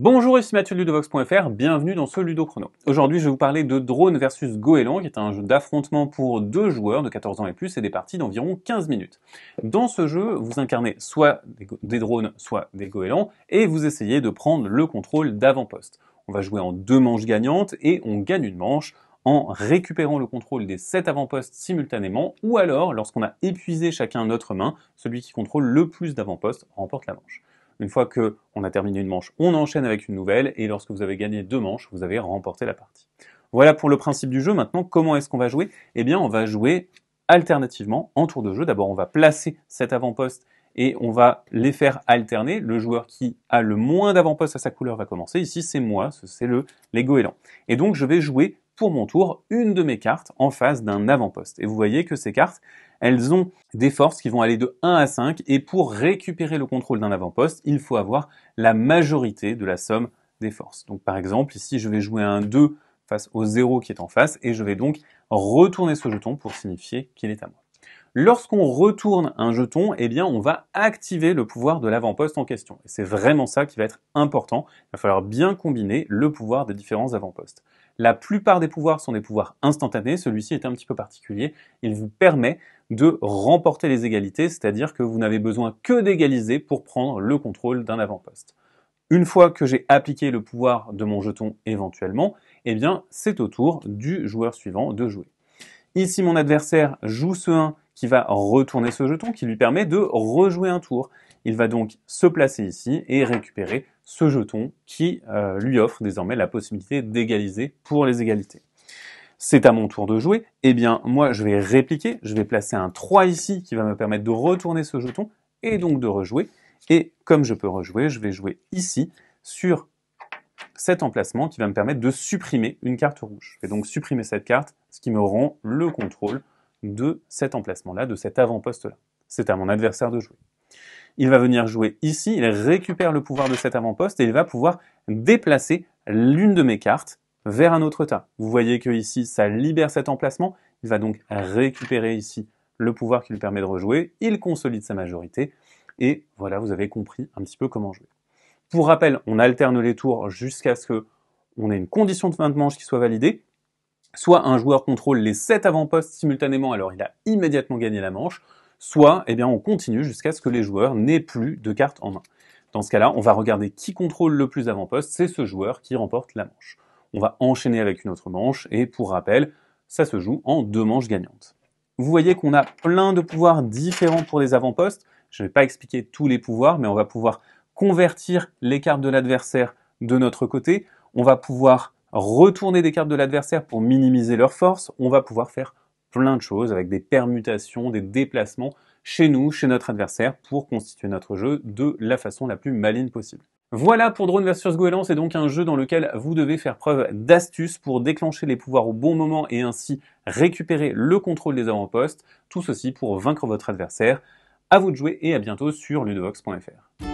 Bonjour, ici Mathieu de Ludovox.fr, bienvenue dans ce Ludo Chrono. Aujourd'hui, je vais vous parler de Drone versus Goéland, qui est un jeu d'affrontement pour deux joueurs de 14 ans et plus et des parties d'environ 15 minutes. Dans ce jeu, vous incarnez soit des drones, soit des goélands, et vous essayez de prendre le contrôle d'avant-poste. On va jouer en deux manches gagnantes et on gagne une manche en récupérant le contrôle des 7 avant-postes simultanément, ou alors, lorsqu'on a épuisé chacun notre main, celui qui contrôle le plus d'avant-postes remporte la manche. Une fois que on a terminé une manche, on enchaîne avec une nouvelle, et lorsque vous avez gagné deux manches, vous avez remporté la partie. Voilà pour le principe du jeu. Maintenant, comment est-ce qu'on va jouer? Eh bien, on va jouer alternativement en tour de jeu. D'abord, on va placer cet avant-poste et on va les faire alterner. Le joueur qui a le moins d'avant-poste à sa couleur va commencer. Ici, c'est moi, c'est le les goélands. Et donc, je vais jouer pour mon tour une de mes cartes en face d'un avant-poste. Et vous voyez que ces cartes, elles ont des forces qui vont aller de 1 à 5 et pour récupérer le contrôle d'un avant-poste, il faut avoir la majorité de la somme des forces. Donc par exemple, ici je vais jouer un 2 face au 0 qui est en face et je vais donc retourner ce jeton pour signifier qu'il est à moi. Lorsqu'on retourne un jeton, eh bien, on va activer le pouvoir de l'avant-poste en question. Et c'est vraiment ça qui va être important. Il va falloir bien combiner le pouvoir des différents avant-postes. La plupart des pouvoirs sont des pouvoirs instantanés. Celui-ci est un petit peu particulier. Il vous permet de remporter les égalités, c'est-à-dire que vous n'avez besoin que d'égaliser pour prendre le contrôle d'un avant-poste. Une fois que j'ai appliqué le pouvoir de mon jeton éventuellement, eh bien, c'est au tour du joueur suivant de jouer. Ici, mon adversaire joue ce 1 qui va retourner ce jeton, qui lui permet de rejouer un tour. Il va donc se placer ici et récupérer ce jeton qui euh, lui offre désormais la possibilité d'égaliser pour les égalités. C'est à mon tour de jouer. Eh bien, moi, je vais répliquer. Je vais placer un 3 ici qui va me permettre de retourner ce jeton et donc de rejouer. Et comme je peux rejouer, je vais jouer ici sur cet emplacement qui va me permettre de supprimer une carte rouge. Je vais donc supprimer cette carte, ce qui me rend le contrôle de cet emplacement-là, de cet avant-poste-là. C'est à mon adversaire de jouer. Il va venir jouer ici, il récupère le pouvoir de cet avant-poste et il va pouvoir déplacer l'une de mes cartes vers un autre tas. Vous voyez que ici, ça libère cet emplacement. Il va donc récupérer ici le pouvoir qui lui permet de rejouer. Il consolide sa majorité. Et voilà, vous avez compris un petit peu comment jouer. Pour rappel, on alterne les tours jusqu'à ce que on ait une condition de fin de manche qui soit validée. Soit un joueur contrôle les 7 avant-postes simultanément, alors il a immédiatement gagné la manche. Soit, eh bien, on continue jusqu'à ce que les joueurs n'aient plus de cartes en main. Dans ce cas-là, on va regarder qui contrôle le plus avant-poste. C'est ce joueur qui remporte la manche on va enchaîner avec une autre manche, et pour rappel, ça se joue en deux manches gagnantes. Vous voyez qu'on a plein de pouvoirs différents pour les avant-postes. Je ne vais pas expliquer tous les pouvoirs, mais on va pouvoir convertir les cartes de l'adversaire de notre côté. On va pouvoir retourner des cartes de l'adversaire pour minimiser leur force. On va pouvoir faire plein de choses avec des permutations, des déplacements chez nous, chez notre adversaire, pour constituer notre jeu de la façon la plus maligne possible. Voilà pour Drone vs Goéland, c'est donc un jeu dans lequel vous devez faire preuve d'astuce pour déclencher les pouvoirs au bon moment et ainsi récupérer le contrôle des avant-postes, tout ceci pour vaincre votre adversaire. À vous de jouer et à bientôt sur ludovox.fr.